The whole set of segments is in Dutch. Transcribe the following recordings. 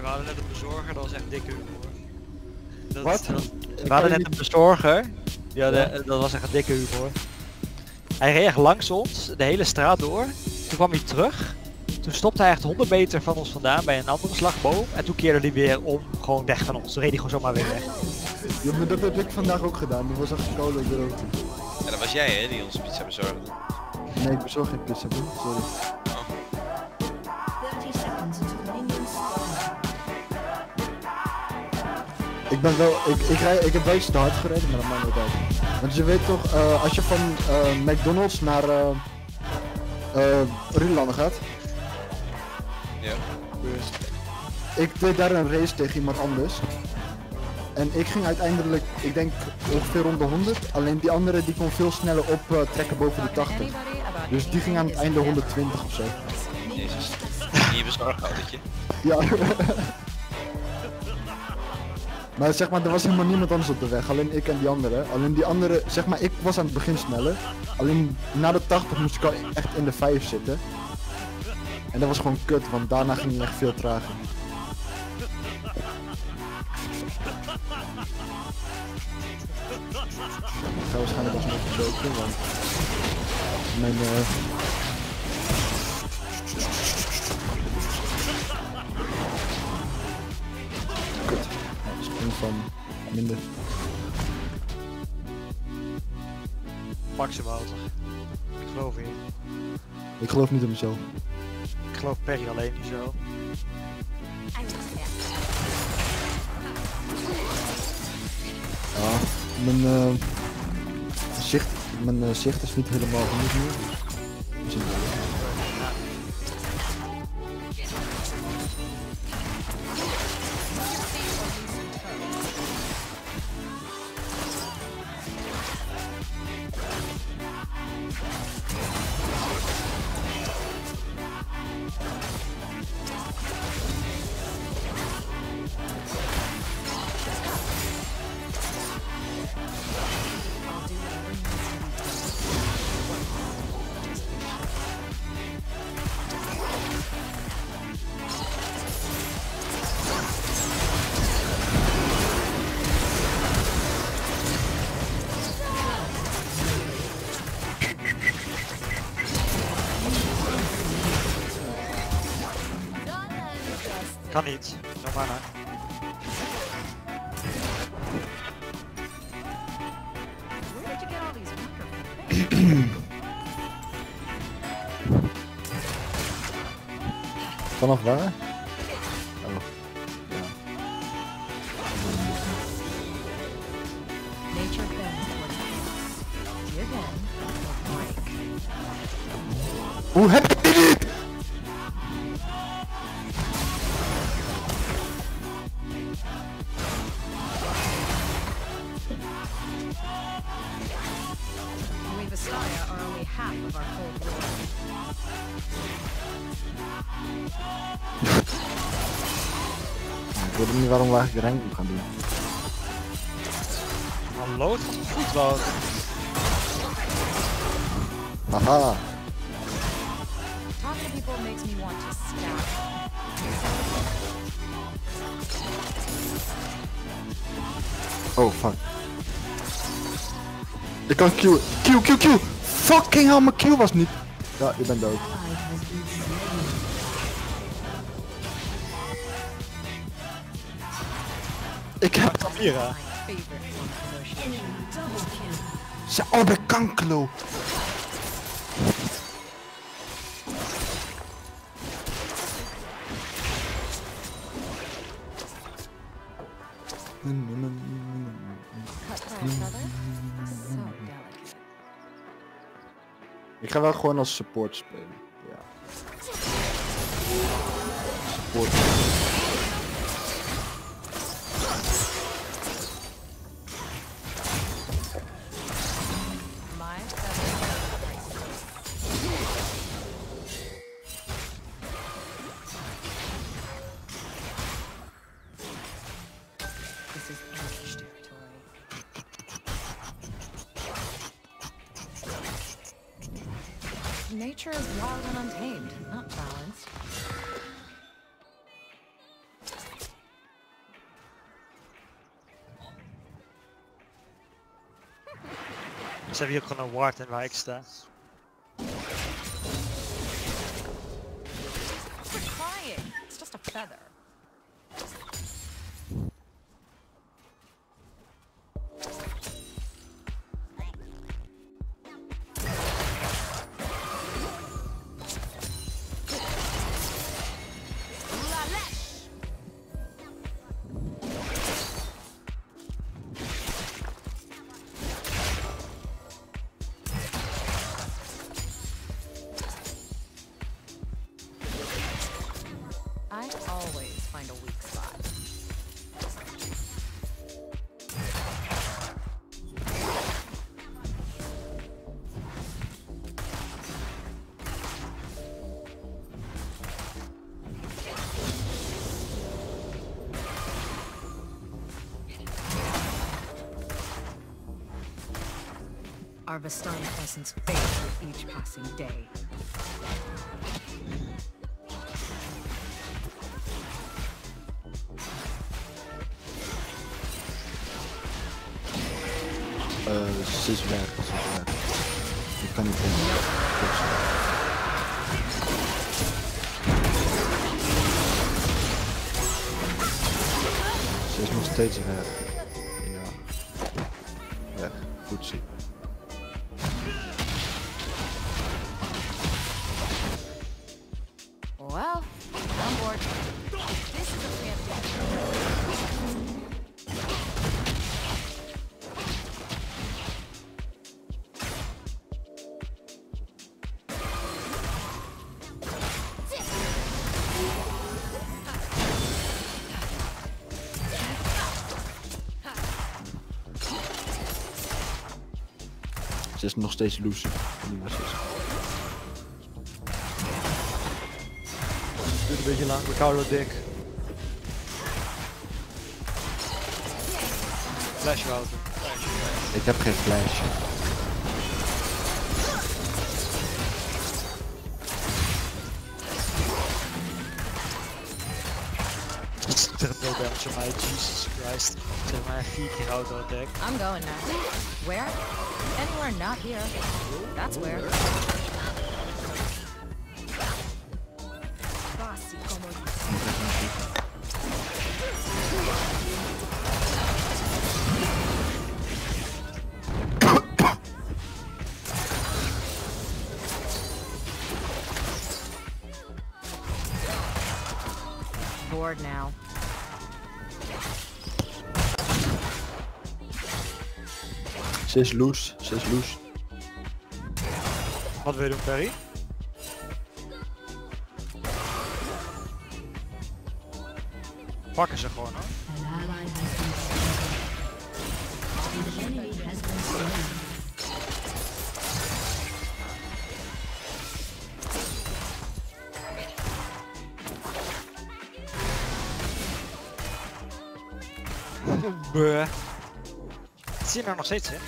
We hadden net een bezorger, dat was echt dikke humor. Dat, Wat? dat- we hadden net een bezorger, hadden, dat was echt een dikke humor. Hij reed echt langs ons, de hele straat door. Toen kwam hij terug. Toen stopte hij echt 100 meter van ons vandaan bij een andere slagboom. En toen keerde hij weer om, gewoon weg van ons. Toen reed hij gewoon zomaar weer weg. Ja, maar dat heb ik vandaag ook gedaan. Die was echt kolen erover. Ja, dat was jij hè, die onze pizza bezorgde. Nee, ik bezorg geen pizza. Sorry. Ik ben wel, ik, ik, rij, ik heb wel iets te hard gereden, maar dat maakt niet uit. Want je weet toch, eh, als je van eh, McDonald's naar Rietlanden gaat, Ja. ik deed daar een race tegen iemand anders. En ik ging uiteindelijk, ik denk ongeveer rond de 100. Alleen die andere die kon veel sneller optrekken boven de 80. Dus die ging aan het einde 120 of zo. Jezus. Je bezorgautootje. Ja. maar zeg maar, er was helemaal niemand anders op de weg. Alleen ik en die andere. Alleen die andere, zeg maar, ik was aan het begin sneller. Alleen na de 80 moest ik al echt in de 5 zitten. En dat was gewoon kut, want daarna ging het echt veel trager. Ik ga waarschijnlijk alsnog verzoeken, want mijn eh, van minder. Pak ze Wouter. Ik geloof in je. Ik geloof niet in mezelf. Ik geloof Perry alleen niet zo. Ja, mijn eh, zicht, mijn eh, zicht is niet helemaal genoeg meer. Kan niet. No mana. Where did you get all these microphones? Vanaf waar? Oh. Ja. Nature bends towards Haha. Talking to people makes me want to stab. Oh fuck. Ik kan Q. Q, Q, Q! Fucking hell, mijn Q was niet. Ja, je bent dood. Ik heb Samira. Ze? So delicate. Ik ga wel gewoon als support spelen. Ja. Support. Ze hebben hier gewoon een ward in waar. It's just a feather. Our Vistani presence fades with each passing day. Eh, ze is weg, ze is weg. Ik kan niet in. Is nog steeds weg. Ja. Weg. Goed zien. Nog steeds loose. Duurt een beetje lang, Ricardo dik. Flash Wouter. Ik heb geen flash. Zeg het nul damage op mij, Jesus Christ. Zeg maar vier keer auto attack. I'm going now. Where? Anywhere not here. That's where. Basi como Bored now. Ze is loose. Ze is loose. Wat wil je doen, Perry? Pakken ze gewoon hoor. Buh. Zie je nou nog steeds in? I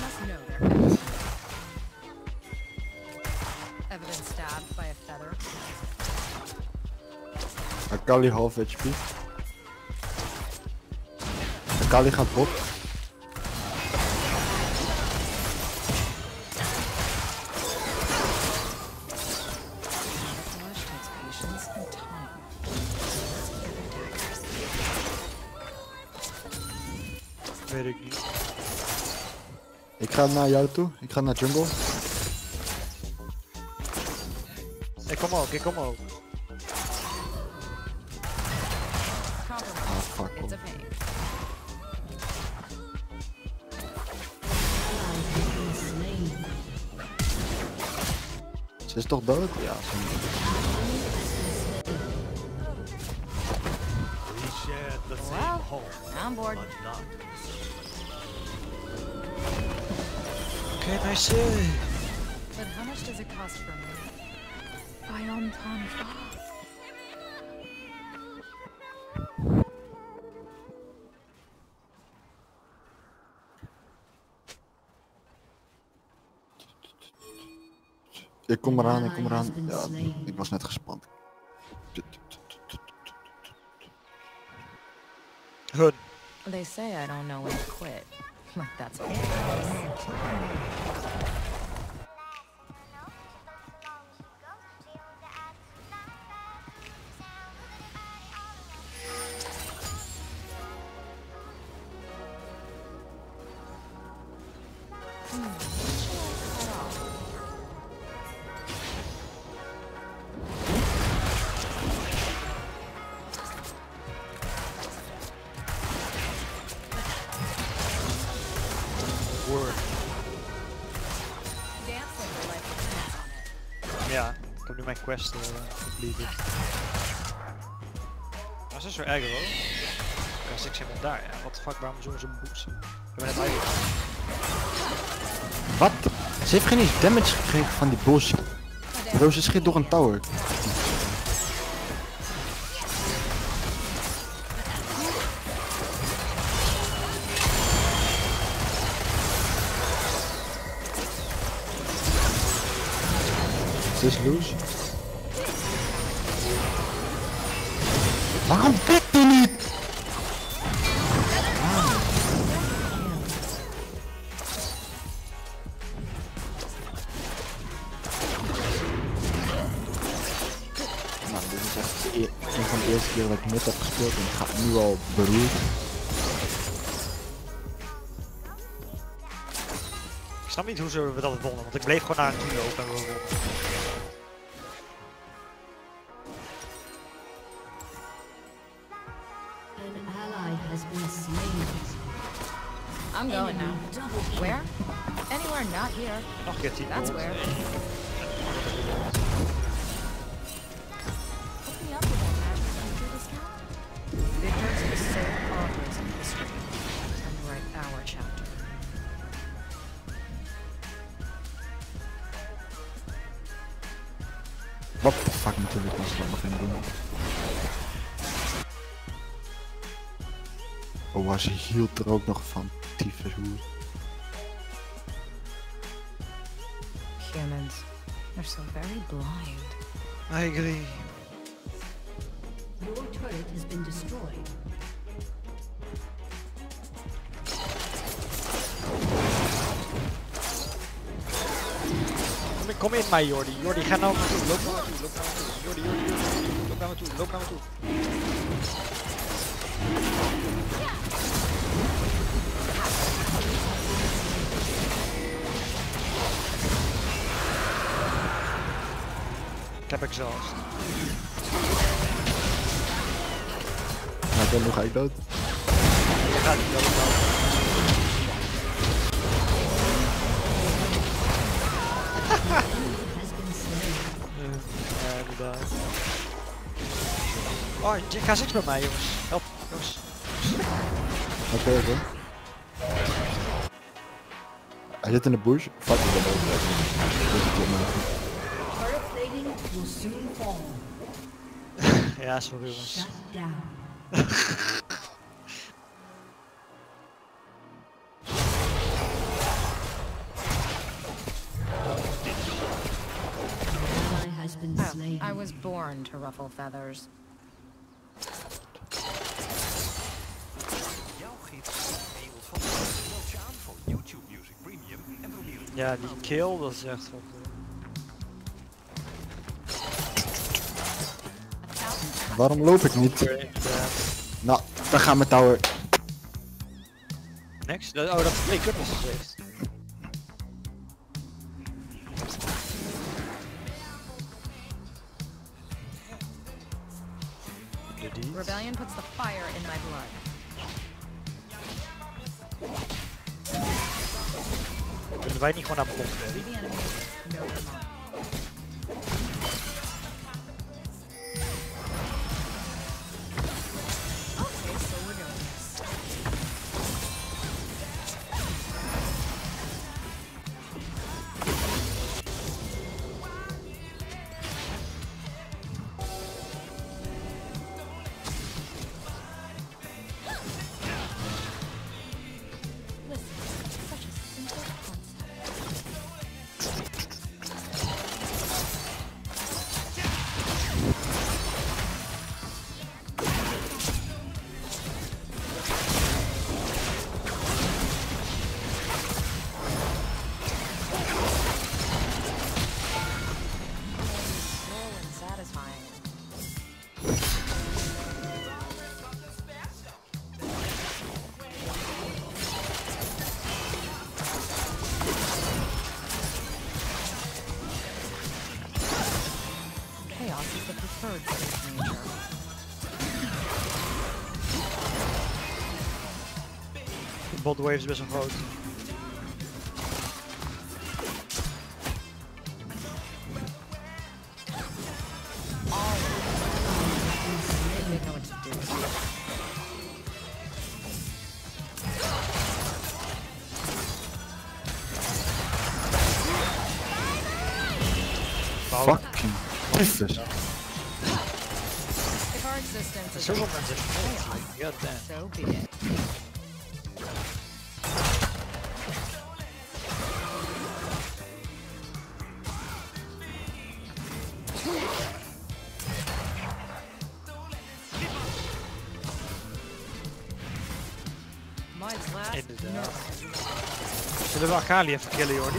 must know their connection. Evidence stabbed by a feather. Akali half HP. Akali gaat bot. Ga naar jou toe. Ik ga naar jungle. Ik kom ook, ik kom ook. Ah, fuck off. Ze is toch dood? Ja. Ze the same Well, home, on not Oké, nice. But how much does it cost for me? Bion Tonfa. Ik kom eraan, ik kom eraan. Ja, ik was net gespand. Hun. They say I don't know when to quit. Like that's Word. Heb nu mijn quest uh, completed. Dat is weer erger hoor. Als ik zeg maar daar, ja. Wat de fuck, waarom zo zo'n boost? Ik ben net uit. Wat? Ze heeft geen eens damage gekregen van die bullshit. Bro, ze schiet door een tower. Ze is loose. Waarom pikt hij niet? Nou, dit is echt de e- een van de eerste keer dat ik net heb gespeeld en ik ga nu al beroerd. Ik snap niet hoe ze we dat wonnen, want ik bleef gewoon naar een toe lopen en we wonnen. Now. Where? Anywhere not here. Nog een keer 10 That's where. Victor's is so always in history. Time to write our chapter. Wat de fuck natuurlijk was dat nog in doen. Oh, was hij hield er ook nog van. Humans. They're so very blind. I agree. Your turret has been destroyed. Kom, in- kom in mij Jordi. Jordi, ga nou naar me toe. Loop naar me toe. Loop naar me toe. Jordi, Jordi, Jordi. Loop naar me toe. Loop naar me toe. Ik heb exhaust. Nou, dan nog ga ik dood. Je gaat niet dood. Has been slain. Ja, inderdaad. Oh, je ga niks bij mij, jongens. Help, jongens. Oké, oké. Hij zit in de bush. Fuck, ik ben ook. Dit is het will soon fall. Ja, sorry jongens. Shut down. An ally has been Oh, slain. I was born to ruffle feathers. Jouw gids en je ontvangt een mailtje aan van YouTube Music Premium en probeer het Ja, die kill, dat is echt wat. Waarom loop ik niet? eh. Nou, dan gaan we tower. Next? Oh, dat is twee kuttels geweest. De die. Rebellion puts the fire in my blood. Kunnen wij niet gewoon naar pompen? De bot wave is best wel groot. They know what to do. Fucking tyfus. If our existence is Zoveel a mensen. chaos, Ja, damn. so be it. Nerf. Zullen we Akali even killen, Jordi?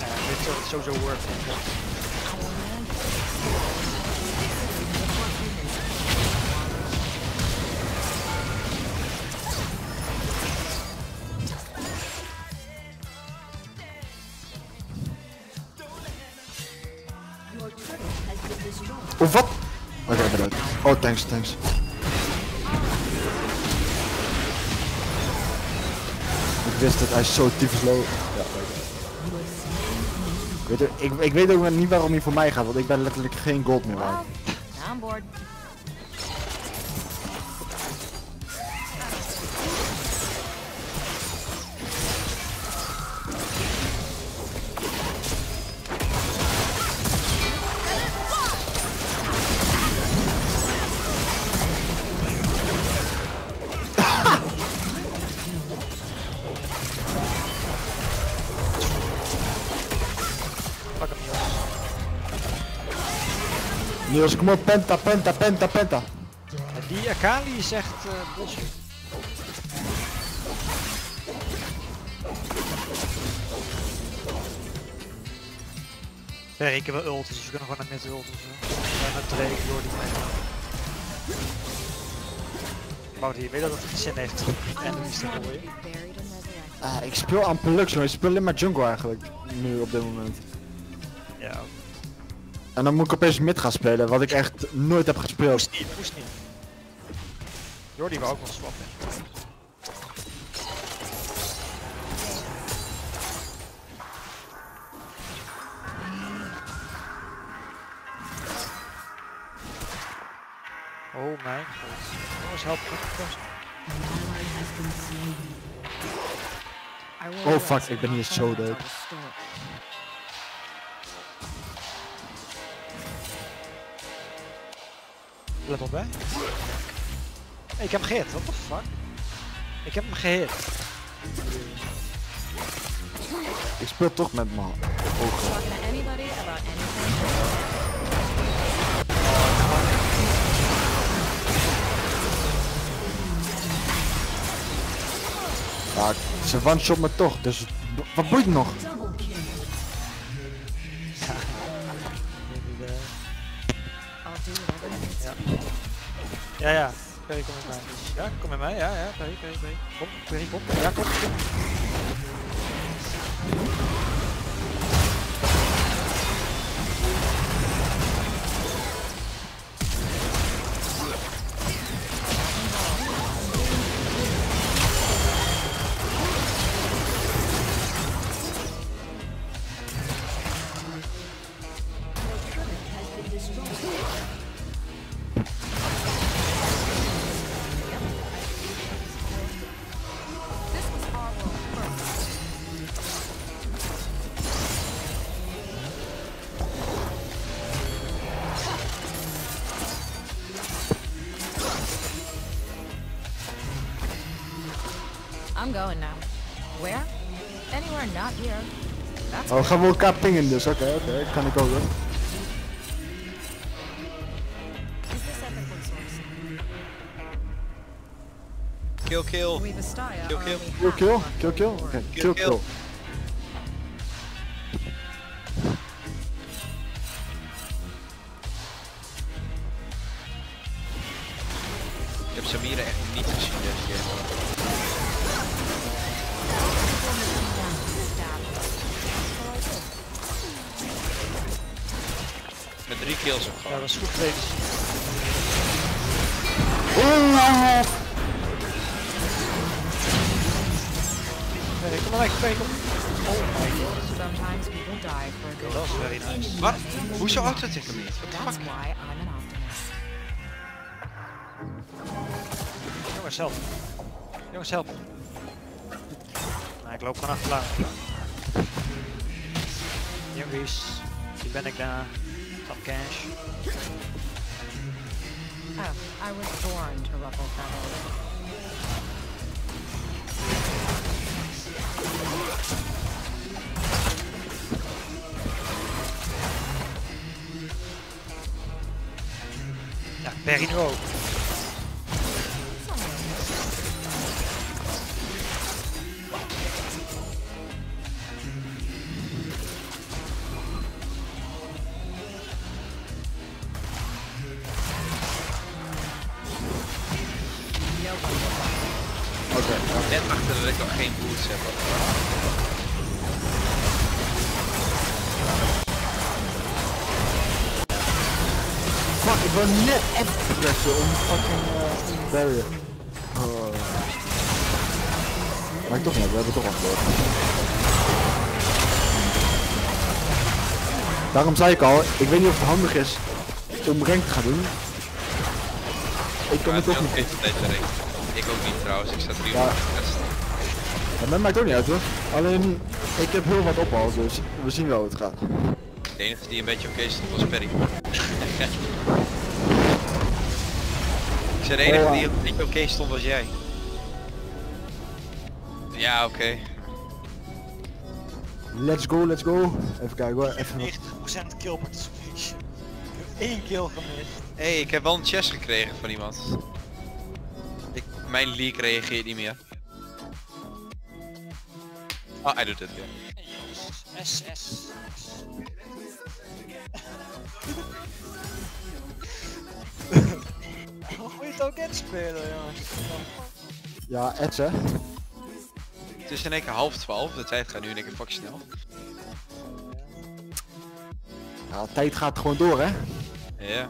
Ja, dit is zo- sowieso worth Of wat? Oké, bedankt. Oh, thanks, thanks. Ik wist het, hij zo tyfus low. Ja, ik weet, ik, ik weet ook niet waarom hij voor mij gaat, want ik ben letterlijk geen gold meer waard. Niels, kom op, penta, penta, penta, penta. En die Akali is echt eh bullshit. Ja, ik heb wel ult, dus we kunnen gewoon naar mid ult of zo. En naar Drake door die mee. Wout hier, weet dat het geen zin heeft en die is. Ah, ik speel aan Pelux, jongen. Ik speel alleen maar jungle eigenlijk. Nu op dit moment. En dan moet ik opeens mid gaan spelen, wat ik echt nooit heb gespeeld. moest niet. Jordi wou ook wel swappen. Oh mijn god. Jongens, help me. Oh, fuck, ik ben hier zo dood. Let op. Hey, ik heb hem gehit, what the fuck? Ik heb hem gehit. Ik speel toch met anything? Ja, ze one-shot me toch, dus wat boeit nog? Ja, ja. Perry, kom met mij. Ja, kom met mij. Ja, ja. Perry, Perry, Perry. Kom, Perry, kom. Ja, kom. kom. Going now. Where? Anywhere not here. That's Oh, gaan we elkaar pingen dus, oké, oké, kan ik ook doen. Is this epic? Kill, kill. Kill, kill. Kill, kill, kill, kill, reward. oké, Kill, kill, kill. kill. Ja, dat is goed geweest. Nee, kom maar weg, kom. Oh my god. Sometimes people die for a good Dat was very nice. Wat? Hoezo auto ik hem niet? What the fuck? Jongens, help. Jongens, help. Nou, ik loop gewoon achteraan. Jongens, hier ben ik daar. Cash. Oh, I was born to ruffle feathers. Ah, nu achter dat ik nog geen boots heb. Fuck, ik wil net even pressen om fucking eh barrier. Oh. Maar ik toch niet, we hebben toch achter. Daarom zei ik al, ik weet niet of het handig is om rank te gaan doen. Ik kan het toch niet. Ik ook niet trouwens, ik sta drie Ja. Ja, mij maakt ook niet uit hoor. Alleen, ik heb heel wat op al, dus we zien wel hoe het gaat. De enige die een beetje oké stond was Perry. ik zei de enige Oh, die ja. een beetje oké stond was jij. Ja, oké. Let's go, let's go. Even kijken hoor, even wat. 90% kill participation. Ik heb één kill gemist. Hé, hey, ik heb wel een chest gekregen van iemand. Ik, mijn leak reageert niet meer. Oh, hij doet het weer. Jezus, SS. Hoe moet je het ook in spelen, jongens? Ja, Eds hè. Het is in één keer half twaalf, de tijd gaat nu in één keer fucking snel. Ja, tijd gaat gewoon door hè. Ja.